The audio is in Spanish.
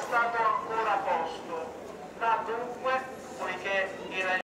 hasta